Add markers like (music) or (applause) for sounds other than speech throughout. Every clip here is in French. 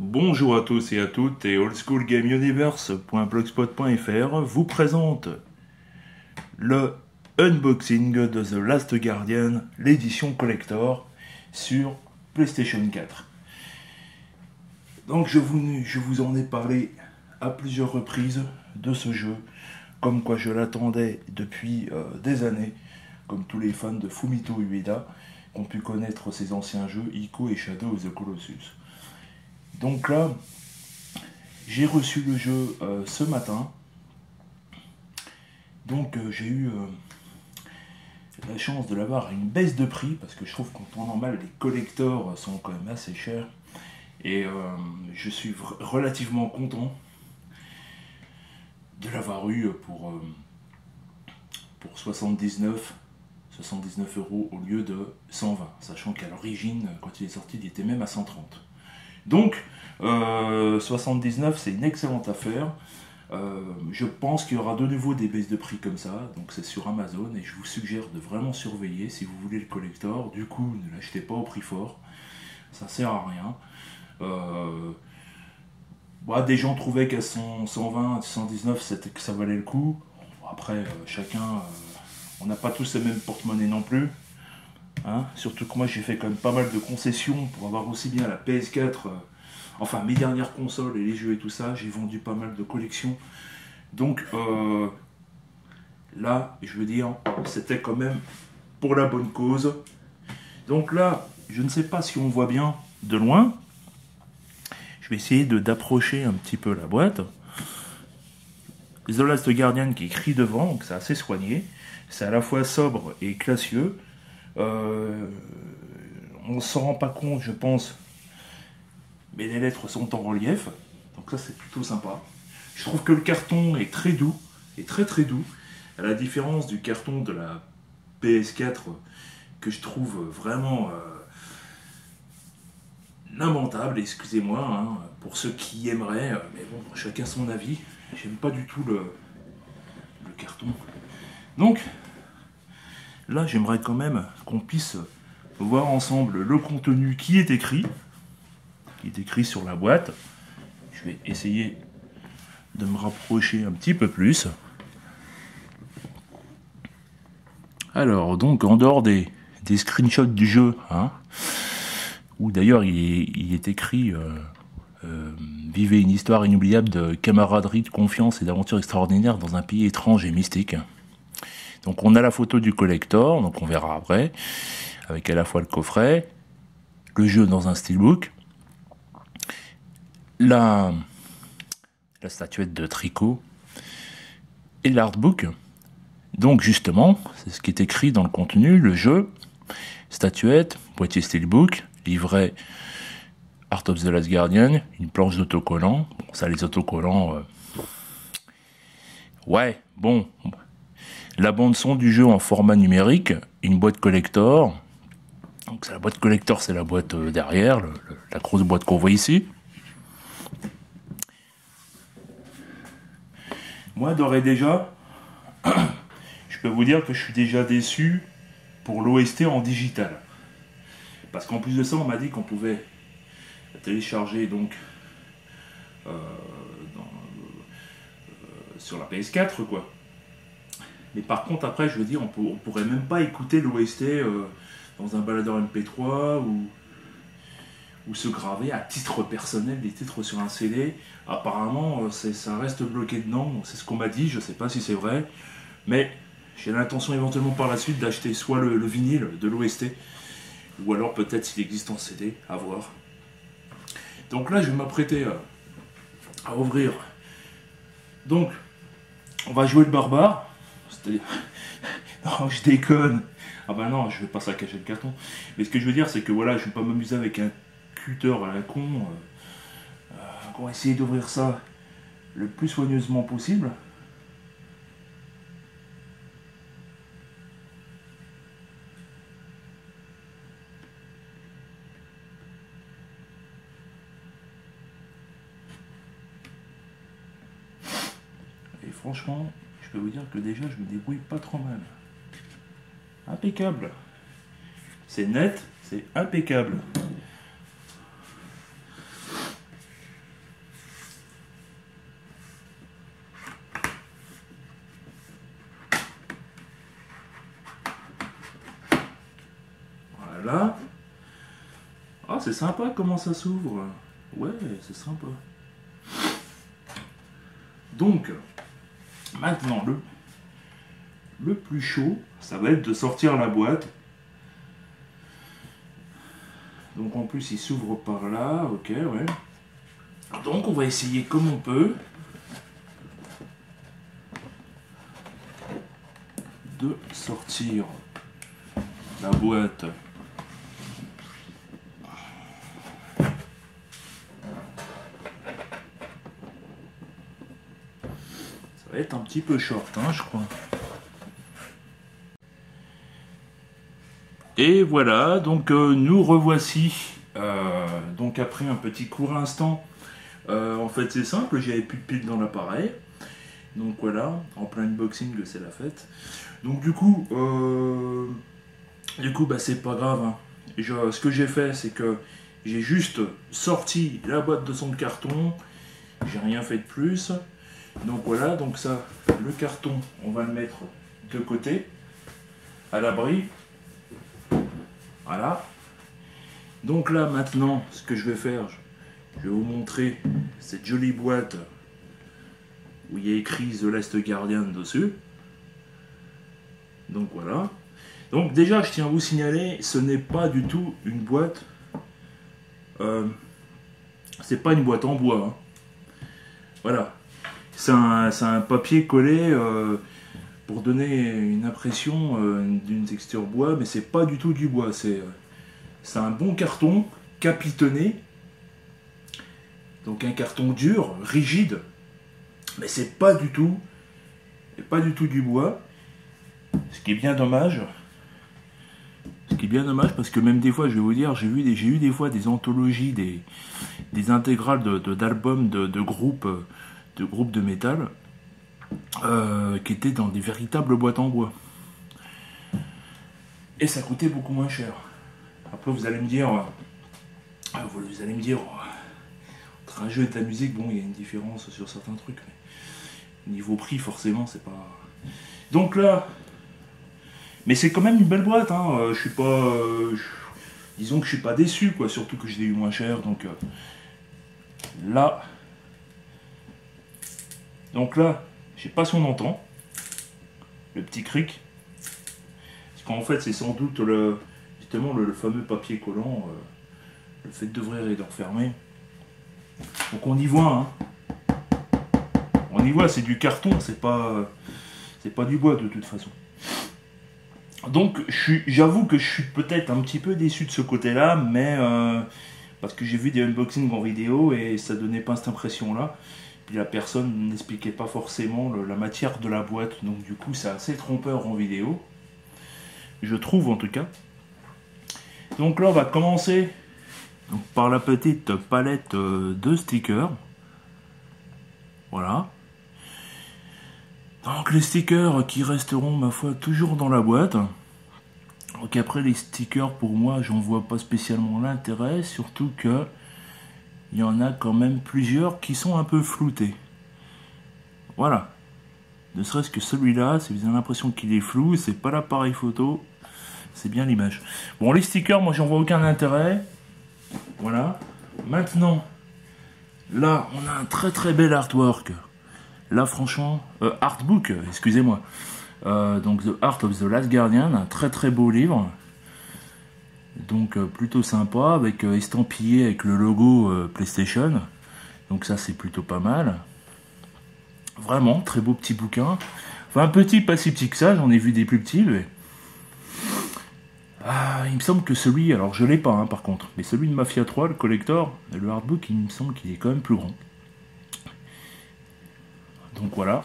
Bonjour à tous et à toutes et oldschoolgameuniverse.blogspot.fr vous présente le unboxing de The Last Guardian, l'édition collector sur PlayStation 4. Donc je vous, en ai parlé à plusieurs reprises de ce jeu, comme quoi je l'attendais depuis euh, des années, comme tous les fans de Fumito Ueda ont pu connaître ses anciens jeux Ico et Shadow of the Colossus. Donc là, j'ai reçu le jeu euh, ce matin. Donc euh, j'ai eu euh, la chance de l'avoir à une baisse de prix parce que je trouve qu'en temps normal les collecteurs sont quand même assez chers. Et je suis relativement content de l'avoir eu pour, pour 79, 79 euros au lieu de 120, sachant qu'à l'origine, quand il est sorti, il était même à 130. Donc, 79, euh, c'est une excellente affaire. Euh, je pense qu'il y aura de nouveau des baisses de prix comme ça, donc c'est sur Amazon et je vous suggère de vraiment surveiller si vous voulez le collector. Du coup, ne l'achetez pas au prix fort, ça sert à rien. Euh, bah, des gens trouvaient qu'à 120, 119, que ça valait le coup. Après, chacun, on n'a pas tous les mêmes porte-monnaie non plus. Hein. Surtout que moi j'ai fait quand même pas mal de concessions pour avoir aussi bien la PS4, euh, enfin mes dernières consoles et les jeux et tout ça, j'ai vendu pas mal de collections. Donc euh, là, je veux dire, c'était quand même pour la bonne cause. Donc là, je ne sais pas si on voit bien de loin. Je vais essayer d'approcher un petit peu la boîte. The Last Guardian qui écrit devant, donc c'est assez soigné. C'est à la fois sobre et classieux. Euh, on ne s'en rend pas compte, je pense, mais les lettres sont en relief. Donc ça, c'est plutôt sympa. Je trouve que le carton est très doux, et très très doux, à la différence du carton de la PS4 que je trouve vraiment euh, lamentable, excusez-moi, hein, pour ceux qui aimeraient, euh, mais bon, chacun son avis. J'aime pas du tout le, le carton. Donc, Là, j'aimerais quand même qu'on puisse voir ensemble le contenu qui est écrit, qui est écrit sur la boîte. Je vais essayer de me rapprocher un petit peu plus. Alors, donc, en dehors des, screenshots du jeu, hein, où d'ailleurs il, est écrit euh, euh, Vivez une histoire inoubliable de camaraderie, de confiance et d'aventure extraordinaire dans un pays étrange et mystique. Donc on a la photo du collector, donc on verra après, avec à la fois le coffret, le jeu dans un steelbook, la, statuette de tricot et l'artbook. Donc justement, c'est ce qui est écrit dans le contenu, le jeu, statuette, boîtier steelbook, livret Art of the Last Guardian, une planche d'autocollants. Bon, ça, les autocollants. Euh, ouais, bon, la bande son du jeu en format numérique, une boîte collector. Donc la boîte collector, c'est la boîte euh, derrière, la grosse boîte qu'on voit ici. Moi, d'ores déjà, (clears throat) je peux vous dire que je suis déjà déçu pour l'OST en digital. Parce qu'en plus de ça, on m'a dit qu'on pouvait télécharger donc euh, euh, sur la PS4 quoi. Mais par contre, après, je veux dire, on, ne pourrait même pas écouter l'OST euh, dans un baladeur MP3 ou, ou se graver à titre personnel des titres sur un CD. Apparemment, euh, ça reste bloqué dedans, c'est ce qu'on m'a dit, je sais pas si c'est vrai. Mais j'ai l'intention éventuellement par la suite d'acheter soit le, vinyle de l'OST, ou alors peut-être s'il existe en CD, à voir. Donc là, je vais m'apprêter à, à ouvrir. Donc, on va jouer le barbare. C'est-à-dire, (laughs) non, je déconne. Ah bah non, je vais pas saccager le carton. Mais ce que je veux dire, c'est que voilà, je vais pas m'amuser avec un cutter à la con. Euh, euh, on va essayer d'ouvrir ça le plus soigneusement possible. Et franchement, je peux vous dire que déjà, je me débrouille pas trop mal. Impeccable. C'est net, c'est impeccable. Voilà. Ah, oh, c'est sympa comment ça s'ouvre. Ouais, c'est sympa. Donc, maintenant, le, le plus chaud, ça va être de sortir la boîte. Donc en plus, il s'ouvre par là. Ok, ouais. Donc on va essayer comme on peut. de sortir la boîte un petit peu short hein, je crois et voilà donc euh, nous revoici euh, donc après un petit court instant euh, en fait c'est simple j'avais plus de piles dans l'appareil donc voilà en plein unboxing c'est la fête donc du coup, du coup, bah, c'est pas grave. Hein. ce que j'ai fait, c'est que j'ai juste sorti la boîte de son carton. J'ai rien fait de plus. Donc voilà, donc ça, le carton, on va le mettre de côté, à l'abri. Voilà. Donc là, maintenant, ce que je vais faire, je vais vous montrer cette jolie boîte où il y a écrit The Last Guardian dessus. Donc voilà. Donc déjà, je tiens à vous signaler, ce n'est pas du tout une boîte. Euh, c'est pas une boîte en bois. Hein. Voilà. C'est un, papier collé euh, pour donner une impression euh, d'une texture bois, mais c'est pas du tout du bois. C'est un bon carton capitonné. Donc un carton dur, rigide, mais c'est pas du tout, pas du tout du bois. Ce qui est bien dommage. Ce qui est bien dommage parce que même des fois, je vais vous dire, j'ai vu j'ai eu des fois des anthologies, des, intégrales d'albums de, groupes de groupes de métal euh, qui étaient dans des véritables boîtes en bois. Et ça coûtait beaucoup moins cher. Après, vous allez me dire, euh, vous allez me dire, entre un jeu et ta musique, bon, il y a une différence sur certains trucs, mais niveau prix, forcément, c'est pas. Donc là, mais c'est quand même une belle boîte, hein. Euh, je suis pas. Euh, disons que je suis pas déçu, quoi. Surtout que je l'ai eu moins cher. Donc euh, là. Donc là, j'ai pas son entend. Le petit cric. Parce qu'en fait, c'est sans doute le. Justement le, fameux papier collant. le fait d'ouvrir et de. Donc on y voit, hein. On y voit, c'est du carton, c'est pas. C'est pas du bois de toute façon. Donc j'avoue que je suis peut-être un petit peu déçu de ce côté-là, mais euh, parce que j'ai vu des unboxings en vidéo et ça donnait pas cette impression-là. La personne n'expliquait pas forcément la matière de la boîte, donc du coup c'est assez trompeur en vidéo. Je trouve en tout cas. Donc là on va commencer par la petite palette euh, de stickers. Voilà. Donc les stickers qui resteront ma foi toujours dans la boîte. Donc après les stickers pour moi j'en vois pas spécialement l'intérêt, surtout que il y en a quand même plusieurs qui sont un peu floutés. Voilà. Ne serait-ce que celui-là, si vous avez l'impression qu'il est flou, c'est pas l'appareil photo, c'est bien l'image. Bon les stickers, moi j'en vois aucun intérêt. Voilà. Maintenant, là on a un très très bel artwork. Là, franchement, euh, Artbook, excusez-moi. Euh, donc The Art of the Last Guardian, un très très beau livre. Donc euh, plutôt sympa, avec estampillé avec le logo PlayStation. Donc ça c'est plutôt pas mal. Vraiment, très beau petit bouquin. Enfin petit, pas si petit que ça, j'en ai vu des plus petits. Ah, il me semble que celui, alors je l'ai pas hein, par contre, mais celui de Mafia 3, le collector, le hardbook, il me semble qu'il est quand même plus grand. Donc voilà.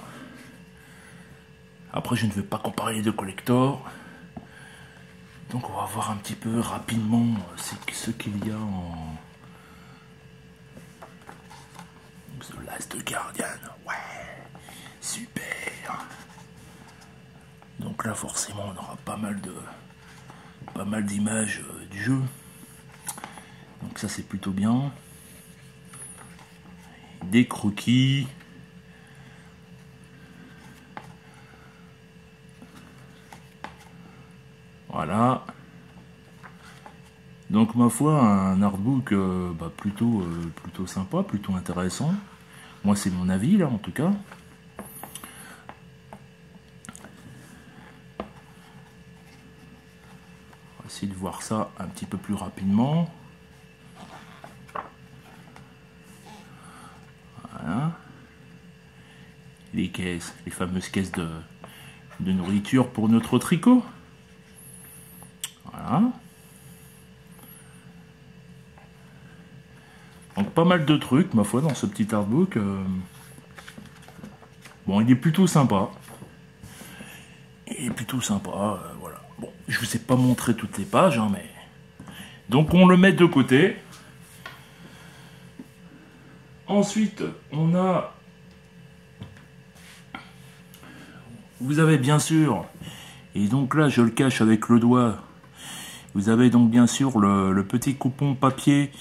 Après, je ne vais pas comparer les deux collectors. Donc on va voir un petit peu rapidement ce qu'il y a en... The Last Guardian. Ouais, super. Donc là, forcément, on aura pas mal de... Pas mal d'images euh, du jeu. Donc ça, c'est plutôt bien. Des croquis. Donc ma foi, un artbook euh, bah, plutôt, euh, plutôt sympa, plutôt intéressant. Moi c'est mon avis là en tout cas. On va essayer de voir ça un petit peu plus rapidement. Voilà. Les caisses, les fameuses caisses de, de nourriture pour notre tricot. Voilà. Donc pas mal de trucs, ma foi, dans ce petit artbook. Euh. Bon, il est plutôt sympa. Il est plutôt sympa, euh, voilà. Bon, je vous ai pas montré toutes les pages, hein, mais... Donc on le met de côté. Ensuite, on a... Vous avez bien sûr, et donc là je le cache avec le doigt, vous avez donc bien sûr le, petit coupon papier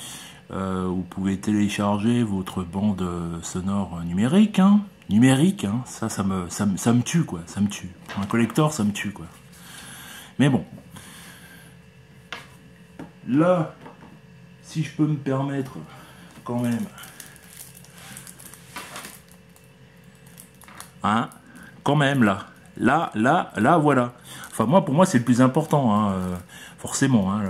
euh, vous pouvez télécharger votre bande sonore numérique. Hein. Numérique, hein. ça, ça me, ça, ça, me tue, quoi. Ça me tue. un collector, ça me tue, quoi. Mais bon. Là, si je peux me permettre, quand même. Hein Quand même, là. Là, là, là, voilà. Enfin, moi, pour moi, c'est le plus important, hein, euh, forcément. Hein,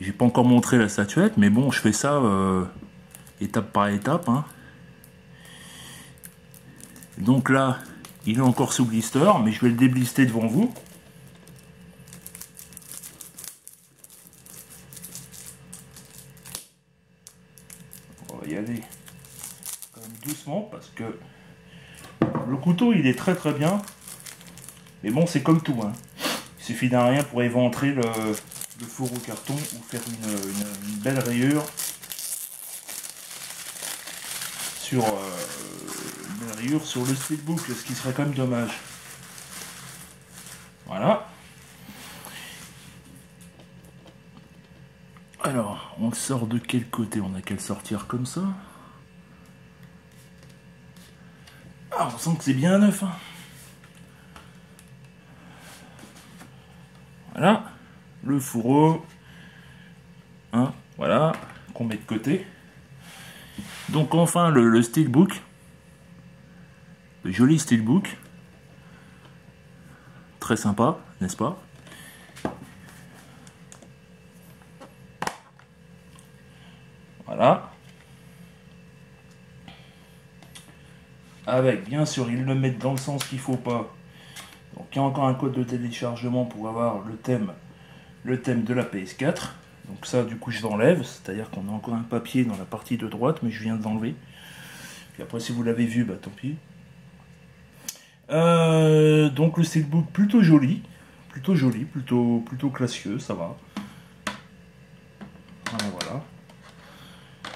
j'ai pas encore montré la statuette, mais bon, je fais ça euh, étape par étape. Hein. Donc là, il est encore sous blister, mais je vais le déblister devant vous. On va y aller quand même doucement parce que le couteau il est très très bien. Mais bon, c'est comme tout. Hein. Il suffit d'un rien pour éventrer le, le four au carton ou faire une, belle rayure sur, euh, rayure sur le steelbook, ce qui serait quand même dommage. Voilà. Alors, on sort de quel côté? On a qu'à le sortir comme ça. Ah, on sent que c'est bien neuf. Hein. voilà fourreau, hein, voilà, qu'on met de côté. Donc enfin le, le steelbook, le joli steelbook, très sympa, n'est-ce pas? Voilà. Avec, bien sûr, ils le mettent dans le sens qu'il faut pas. Donc il y a encore un code de téléchargement pour avoir le thème le thème de la PS4. Donc ça, du coup, je l'enlève, c'est-à-dire qu'on a encore un papier dans la partie de droite, mais je viens de l'enlever. Puis après, si vous l'avez vu, bah tant pis. Euh, donc le steelbook plutôt joli, plutôt joli, plutôt, plutôt classieux, ça va. Voilà,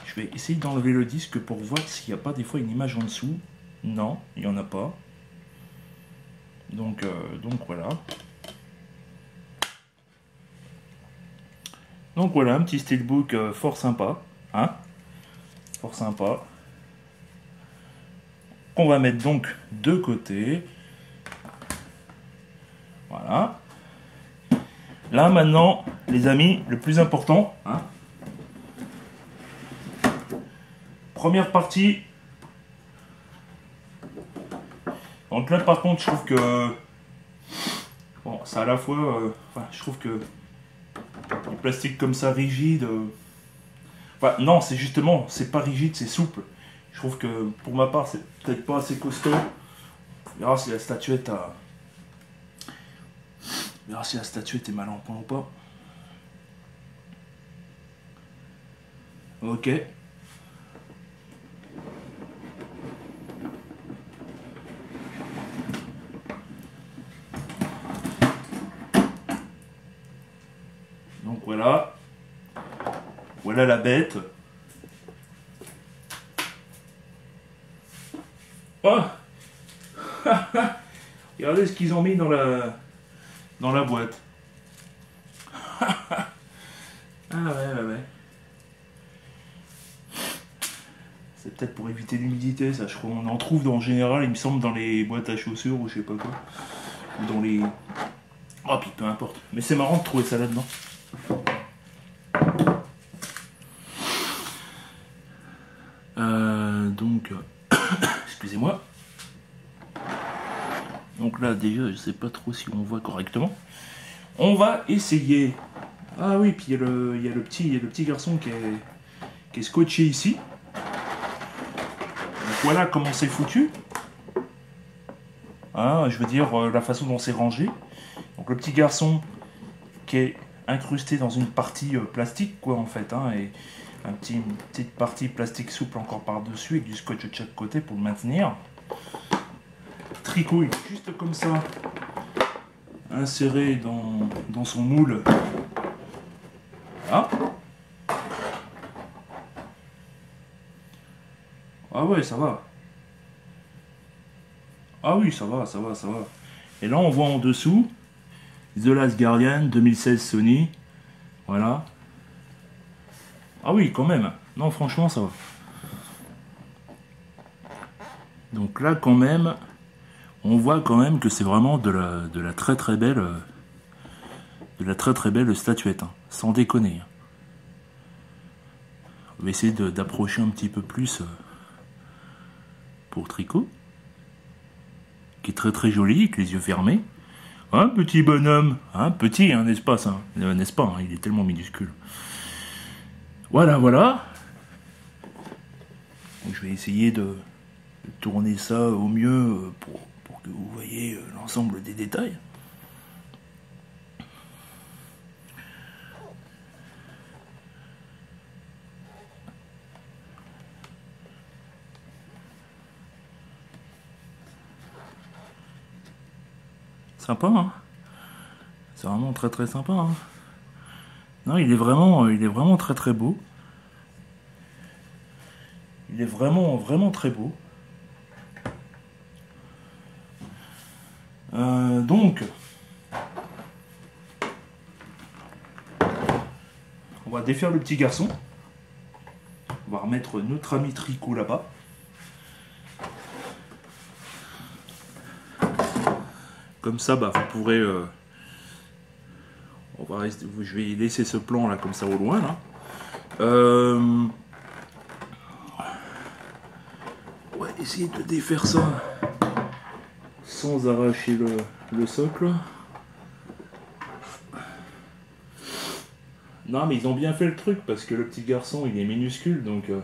Je vais essayer d'enlever le disque pour voir s'il n'y a pas des fois une image en dessous. Non, il n'y en a pas. Donc, euh, donc voilà. Donc voilà, un petit steelbook euh, fort sympa. Hein fort sympa. Qu'on va mettre donc de côté. Voilà. Là maintenant, les amis, le plus important. Hein Première partie. Donc là par contre, je trouve que... Bon, ça à la fois... Euh, enfin, je trouve que plastique comme ça rigide. Euh. Non, c'est justement, c'est pas rigide, c'est souple. Je trouve que pour ma part, c'est peut-être pas assez costaud. On verra si la statuette a. On verra si la statuette est mal en point ou pas. Ok. Voilà. Voilà la bête. Oh (laughs) Regardez ce qu'ils ont mis dans la dans la boîte. (laughs) ah ouais, ouais, ouais. C'est peut-être pour éviter l'humidité, ça. Je crois qu'on en trouve en général, il me semble, dans les boîtes à chaussures ou je sais pas quoi. Dans les. Oh, puis peu importe. Mais c'est marrant de trouver ça là-dedans. Donc, euh, excusez-moi. Donc là, déjà, je sais pas trop si on voit correctement. On va essayer. Ah oui, puis il y, a le, petit, garçon qui est, scotché ici. Voilà comment c'est foutu. Hein, je veux dire, euh, la façon dont c'est rangé. Donc le petit garçon qui est incrusté dans une partie euh, plastique, quoi, en fait. Hein, et un petit, une petite partie plastique souple encore par-dessus avec du scotch de chaque côté pour le maintenir. Tricot juste comme ça, inséré dans, dans son moule. Ah Ah ouais, ça va. Ah oui, ça va, ça va, ça va. Et là, on voit en dessous The Last Guardian 2016 Sony. Voilà. Ah oui, quand même. Non, franchement, ça va. Donc là, quand même, on voit quand même que c'est vraiment de la, très très belle de la très très belle statuette, hein. sans déconner. Hein. On va essayer d'approcher un petit peu plus euh, pour Tricot, qui est très très joli, avec les yeux fermés. Un petit bonhomme, un petit, hein, n'est-ce pas ça euh, N'est-ce pas Il est tellement minuscule. Voilà, voilà. je vais essayer de, tourner ça au mieux euh, pour vous voyez euh, l'ensemble des détails. Sympa, hein C'est vraiment très très sympa, hein non, il est vraiment, il est vraiment très très beau. Il est vraiment, vraiment très beau. Donc, on va défaire le petit garçon. On va remettre notre ami Tricot là-bas. Comme ça, bah, vous pourrez... Euh, on va rester, je vais laisser ce plan là comme ça au loin là. Euh, on va essayer de défaire ça sans arracher le, socle. Non mais ils ont bien fait le truc parce que le petit garçon il est minuscule donc euh,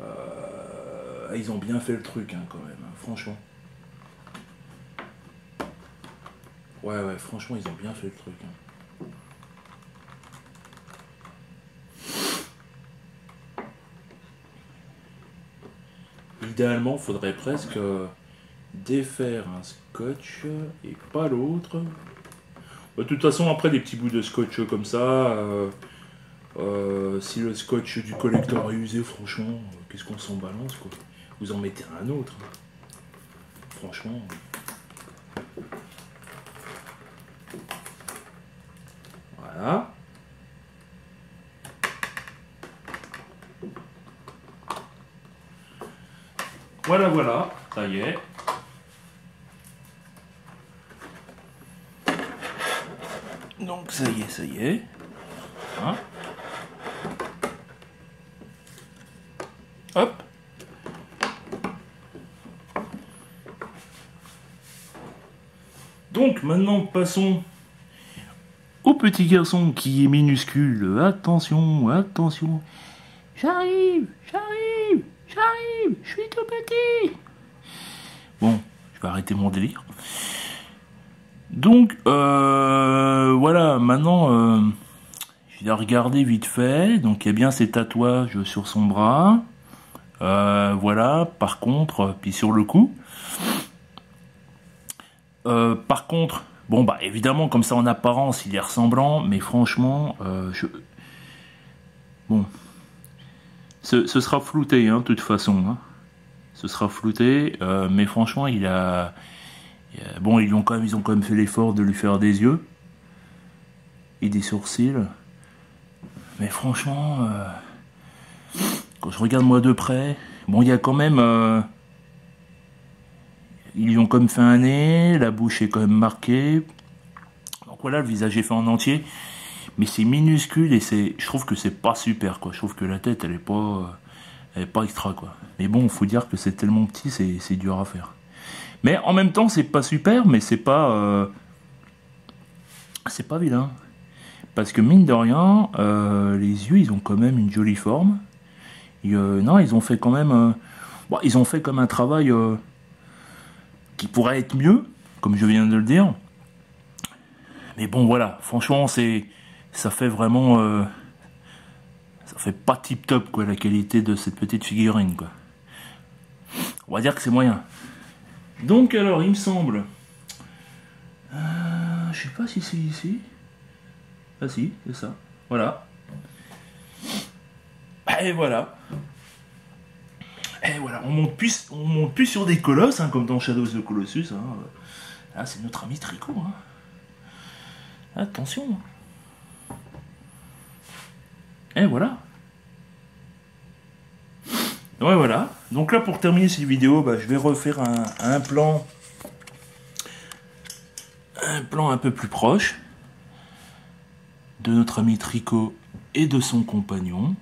euh, ils ont bien fait le truc hein, quand même, hein, franchement. Ouais ouais franchement ils ont bien fait le truc. Hein. idéalement, faudrait presque défaire un scotch et pas l'autre. Bah, de toute façon, après des petits bouts de scotch comme ça, euh, euh, si le scotch du collecteur est usé, franchement, euh, qu'est-ce qu'on s'en balance quoi? Vous en mettez un autre. Franchement. Voilà. Voilà, voilà, ça y est. Donc ça y est, ça y est. Hein Hop. Donc maintenant passons au petit garçon qui est minuscule. Attention, attention. J'arrive, j'arrive. J'arrive, je suis tout petit. Bon, je vais arrêter mon délire. Donc, euh, voilà, maintenant, euh, je vais regarder vite fait. Donc, il y a bien ces tatouages sur son bras. Euh, voilà, par contre, puis sur le cou. par contre, bon, bah, évidemment, comme ça en apparence, il est ressemblant, mais franchement, je. Bon, ce, sera flouté, hein, de toute façon. Hein. Ce sera flouté, euh, mais franchement, il a, bon, ils ont quand même, ils ont quand même fait l'effort de lui faire des yeux des sourcils. Mais franchement, euh, quand je regarde moi de près, bon, il y a quand même, euh, ils ont même fait un nez, la bouche est quand même marquée. Donc voilà, le visage est fait en entier mais c'est minuscule et c'est, je trouve que c'est pas super quoi. Je trouve que la tête elle est pas, elle est pas extra quoi. Mais bon, faut dire que c'est tellement petit, c'est dur à faire. Mais en même temps, c'est pas super, mais c'est pas. Euh, c'est pas vilain. Parce que mine de rien, euh, les yeux, ils ont quand même une jolie forme. non, ils ont fait quand même. Euh, ils ont fait comme un travail qui pourrait être mieux, comme je viens de le dire. Mais bon, voilà, franchement, c'est. Ça fait vraiment. ça fait pas tip top, quoi, la qualité de cette petite figurine, quoi. On va dire que c'est moyen. Donc alors, il me semble... Euh, je sais pas si c'est ici. Ah si, c'est ça. Voilà. Et voilà. Et voilà, on monte plus, on monte plus sur des colosses, hein, comme dans Shadows of Colossus. Hein. Là, c'est notre ami Tricot. Hein. Attention. Et voilà. Ouais, voilà. Donc là, pour terminer cette vidéo, bah, je vais refaire un, plan, un plan un peu plus proche de notre ami Tricot et de son compagnon.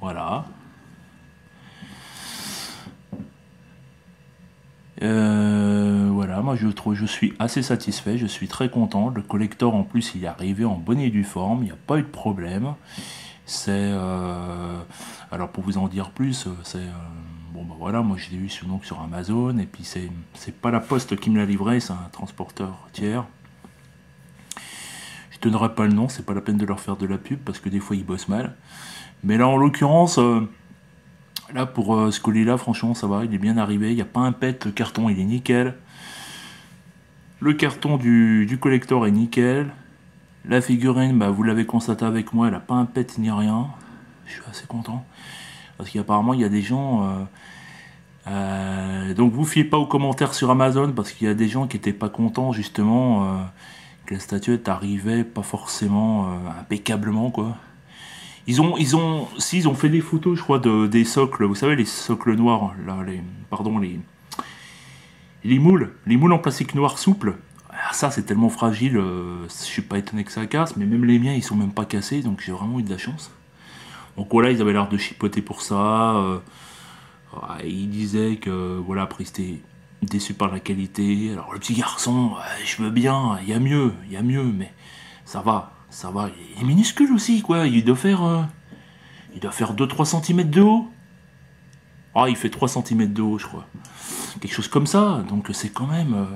Voilà. Euh, voilà, moi je trouve, je suis assez satisfait, je suis très content. Le collector en plus, il est arrivé en bonne et due forme, il n'y a pas eu de problème. C'est euh, alors pour vous en dire plus, euh, c'est bon bah voilà, moi je l'ai eu sur, donc sur Amazon et puis c'est pas la Poste qui me l'a livré, c'est un transporteur tiers. Je donnerai pas le nom, c'est pas la peine de leur faire de la pub parce que des fois ils bossent mal. Mais là en l'occurrence, euh, là pour ce colis là, franchement ça va, il est bien arrivé, il n'y a pas un pet, le carton il est nickel. Le carton du, collector est nickel. La figurine, bah, vous l'avez constaté avec moi, elle n'a pas un pet ni rien. Je suis assez content. Parce qu'apparemment, il y a des gens... Euh, euh, donc vous fiez pas aux commentaires sur Amazon parce qu'il y a des gens qui étaient pas contents justement euh, que la statuette arrivait pas forcément impeccablement quoi. Ils ont, ils ont, si ils ont fait des photos, je crois, de, des socles. Vous savez les socles noirs, là, les, pardon, les, les moules, les moules en plastique noir souple. Ah, ça, c'est tellement fragile, euh, je suis pas étonné que ça casse, mais même les miens, ils sont même pas cassés, donc j'ai vraiment eu de la chance. Donc voilà, ils avaient l'air de chipoter pour ça. Euh, ils disaient que, voilà, après, ils déçus par la qualité. Alors le petit garçon, je veux bien, il y a mieux, il y a mieux, mais ça va, ça va. Il est minuscule aussi, quoi. Il doit faire, euh, il doit faire 2-3 cm de haut. Ah, il fait 3 cm de haut, je crois. Quelque chose comme ça. Donc c'est quand même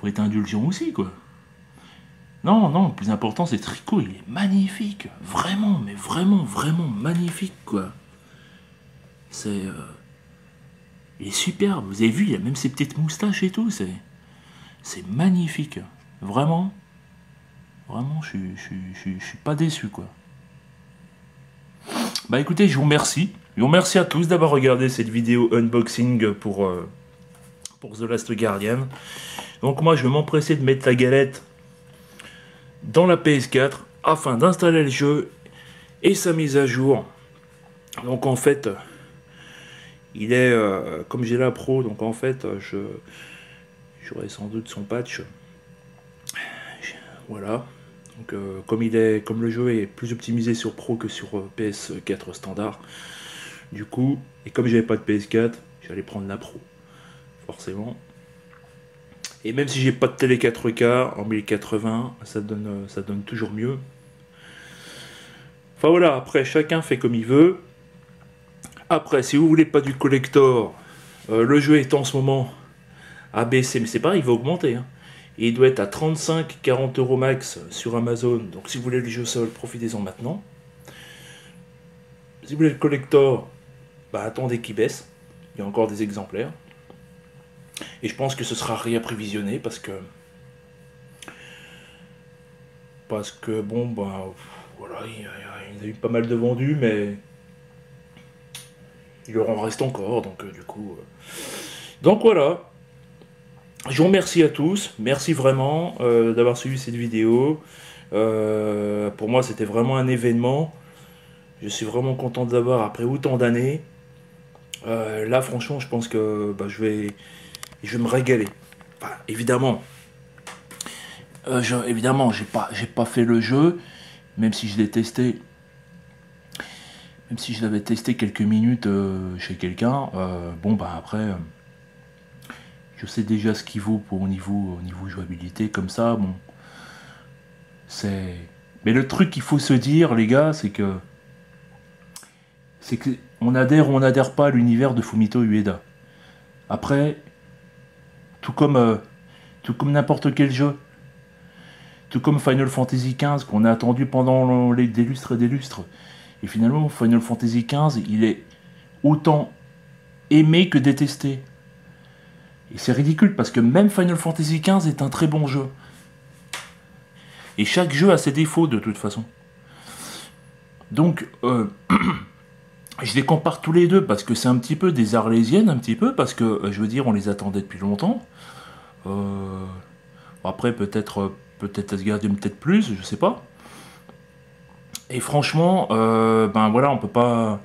faut être indulgent aussi, quoi. Non, non, le plus important, c'est Tricot, il est magnifique. Vraiment, mais vraiment, vraiment magnifique, quoi. C'est... Euh, il est superbe. Vous avez vu, il a même ses petites moustaches et tout. C'est, magnifique. Vraiment. Vraiment, je, je, je, suis pas déçu, quoi. Bah écoutez, je vous remercie. Je vous remercie à tous d'avoir regardé cette vidéo unboxing pour, euh, pour The Last Guardian. Donc moi je vais m'empresser de mettre la galette dans la PS4 afin d'installer le jeu et sa mise à jour. Donc en fait, il est euh, comme j'ai la pro, donc en fait je j'aurai sans doute son patch. Voilà. Donc euh, comme il est comme le jeu est plus optimisé sur pro que sur euh, PS4 standard, du coup, et comme j'avais pas de PS4, j'allais prendre la pro. Forcément. Et même si j'ai pas de télé 4K en 1080, ça donne, ça donne toujours mieux. Enfin voilà, après chacun fait comme il veut. Après, si vous voulez pas du collector, euh, le jeu est en ce moment à baisser, mais c'est pareil, il va augmenter. Hein. il doit être à 35-40 euros max sur Amazon. Donc si vous voulez le jeu seul, profitez-en maintenant. Si vous voulez le collector, bah attendez qu'il baisse. Il y a encore des exemplaires. Et je pense que ce sera réapprévisionné parce que. Parce que, bon, ben. Voilà, il y, a, eu pas mal de vendus, mais. Il leur en reste encore, donc euh, du coup. Euh. Donc voilà. Je vous remercie à tous. Merci vraiment euh, d'avoir suivi cette vidéo. pour moi, c'était vraiment un événement. Je suis vraiment content d'avoir après autant d'années. là, franchement, je pense que bah, je vais je me régaler. évidemment, évidemment, j'ai pas, pas fait le jeu, même si je l'ai testé. Même si je l'avais testé quelques minutes chez quelqu'un, bon bah après, je sais déjà ce qu'il vaut pour au niveau, au niveau jouabilité, comme ça, bon, c'est... Mais le truc qu'il faut se dire, les gars, c'est que c'est qu'on adhère ou on n'adhère pas à l'univers de Fumito Ueda. Après, tout comme, euh, tout comme n'importe quel jeu, tout comme Final Fantasy XV qu'on a attendu pendant les, des lustres et des et finalement Final Fantasy XV, il est autant aimé que détesté. Et c'est ridicule parce que même Final Fantasy XV est un très bon jeu. Et chaque jeu a ses défauts de toute façon. Donc, euh, (clears throat) je les compare tous les deux parce que c'est un petit peu des arlésiennes, un petit peu, parce que euh, je veux dire, on les attendait depuis longtemps. Euh, après, peut-être peut-être Asgardium, peut-être plus, je sais pas. Et franchement, ben voilà, on peut pas.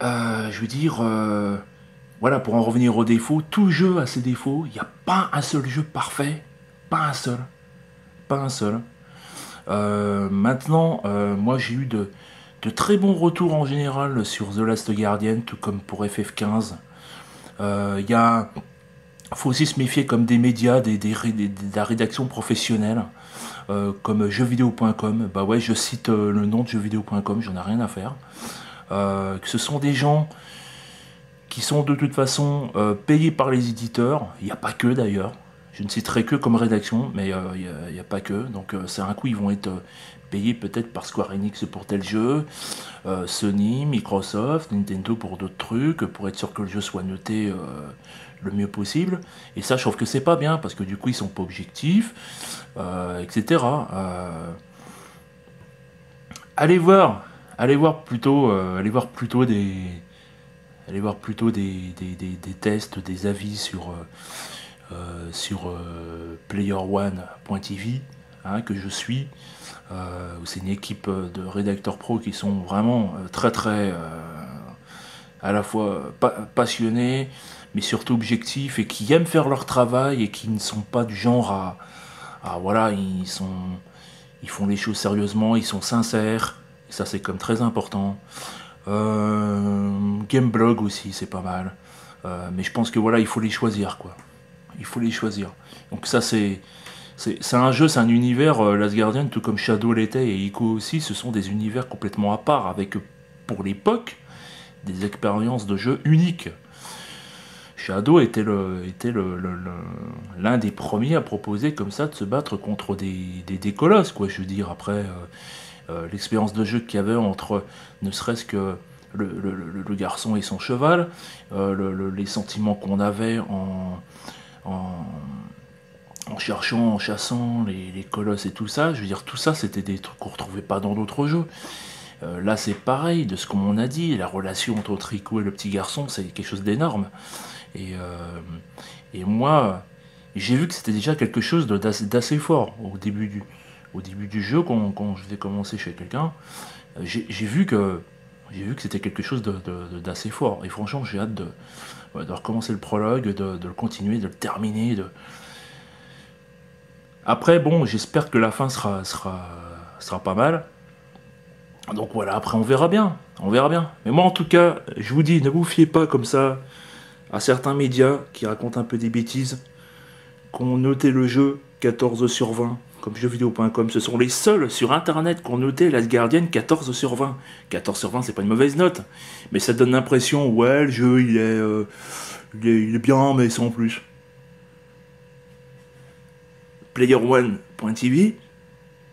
je veux dire, voilà, pour en revenir aux défauts, tout jeu a ses défauts. Il n'y a pas un seul jeu parfait, pas un seul un seul. Euh, maintenant, euh, moi j'ai eu de, très bons retours en général sur The Last Guardian, tout comme pour FF15. Il euh, y a, faut aussi se méfier comme des médias, des, de la rédaction professionnelle, comme jeuxvideo.com. Bah ouais, je cite le nom de jeuxvideo.com, j'en ai rien à faire. que ce sont des gens qui sont de toute façon payés par les éditeurs, il n'y a pas que d'ailleurs, je ne citerai que comme rédaction, mais il euh, n'y a, pas que. Donc euh, c'est un coup, ils vont être euh, payés peut-être par Square Enix pour tel jeu, Sony, Microsoft, Nintendo pour d'autres trucs, pour être sûr que le jeu soit noté le mieux possible. Et ça, je trouve que c'est pas bien, parce que du coup, ils sont pas objectifs, etc. allez voir, allez voir plutôt, allez voir plutôt des, allez voir plutôt des, des tests, des avis sur sur euh, playerone.tv hein, que je suis. Euh, c'est une équipe de rédacteurs pro qui sont vraiment très très à la fois passionnés, mais surtout objectifs et qui aiment faire leur travail et qui ne sont pas du genre à, voilà, ils sont, ils font les choses sérieusement, ils sont sincères, ça c'est comme très important. Gameblog aussi, c'est pas mal, mais je pense que voilà, il faut les choisir quoi il faut les choisir. Donc ça c'est c'est un jeu, c'est un univers, euh, Last Guardian, tout comme Shadow l'était et Ico aussi, ce sont des univers complètement à part, avec pour l'époque des expériences de jeu uniques. Shadow était l'un était le, l'un des premiers à proposer comme ça de se battre contre des, des, colosses, quoi. Je veux dire, après euh, euh, l'expérience de jeu qu'il y avait entre ne serait-ce que le, le, garçon et son cheval, les sentiments qu'on avait en, en, cherchant, en chassant les, colosses et tout ça. Je veux dire, tout ça, c'était des trucs qu'on ne retrouvait pas dans d'autres jeux. Euh, là, c'est pareil, de ce qu'on a dit, la relation entre Tricot et le petit garçon, c'est quelque chose d'énorme. Et, euh, moi, j'ai vu que c'était déjà quelque chose d'assez fort au début du, jeu, quand, quand je vais commencer chez quelqu'un. Euh, j'ai vu que j'ai vu que c'était quelque chose d'assez fort. Et franchement, j'ai hâte de, de recommencer le prologue, de, le continuer, de le terminer. Après, bon, j'espère que la fin sera, pas mal. Donc voilà, après on verra bien, on verra bien. Mais moi en tout cas, je vous dis, ne vous fiez pas comme ça à certains médias qui racontent un peu des bêtises, qu'on noté le jeu 14 sur 20 comme jeuxvideo.com, ce sont les seuls sur internet qui ont noté Last Guardian 14 sur 20. 14 sur 20, c'est pas une mauvaise note, mais ça donne l'impression, ouais, le jeu il est, euh, il est, bien, mais sans plus. PlayerOne.tv,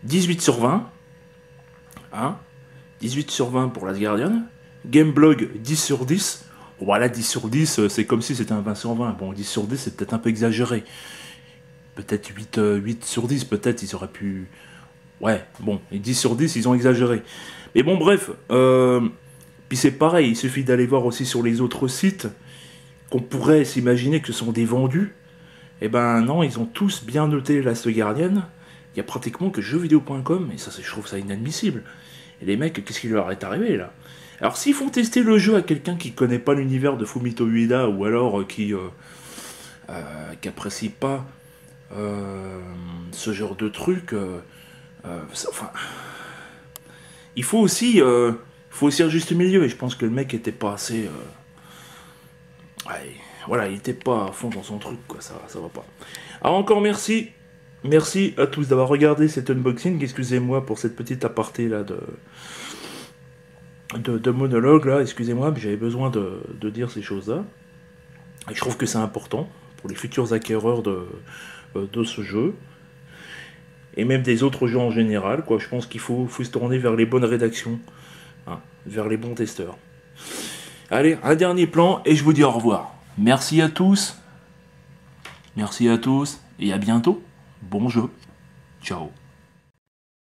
18 sur 20. Hein 18 sur 20 pour Last Guardian. Gameblog, 10 sur 10. Voilà, 10 sur 10, euh, c'est comme si c'était un 20 sur 20. Bon, 10 sur 10, c'est peut-être un peu exagéré peut-être 8, 8 euh, sur 10, peut-être ils auraient pu... Ouais, bon, et 10 sur 10, ils ont exagéré. Mais bon, bref, euh, puis c'est pareil, il suffit d'aller voir aussi sur les autres sites qu'on pourrait s'imaginer que ce sont des vendus. Eh ben non, ils ont tous bien noté Last Guardian. Il y a pratiquement que jeuxvideo.com, et ça, je trouve ça inadmissible. Et les mecs, qu'est-ce qui leur est arrivé là? Alors, s'ils font tester le jeu à quelqu'un qui connaît pas l'univers de Fumito Ueda, ou alors euh, qui, euh, qui apprécie pas ce genre de truc. Euh, euh, enfin, il faut aussi, faut aussi un juste milieu, et je pense que le mec était pas assez. euh, voilà, il était pas à fond dans son truc, quoi, ça, ça va pas. Alors encore merci. Merci à tous d'avoir regardé cet unboxing. Excusez-moi pour cette petite aparté là de, de, monologue là. Excusez-moi, mais j'avais besoin de, dire ces choses-là. Et je trouve que c'est important pour les futurs acquéreurs de, euh, de ce jeu. Et même des autres jeux en général. Quoi. Je pense qu'il faut, faut se tourner vers les bonnes rédactions. hein, vers les bons testeurs. Allez, un dernier plan et je vous dis au revoir. Merci à tous. Merci à tous et à bientôt. Bon jeu. Ciao.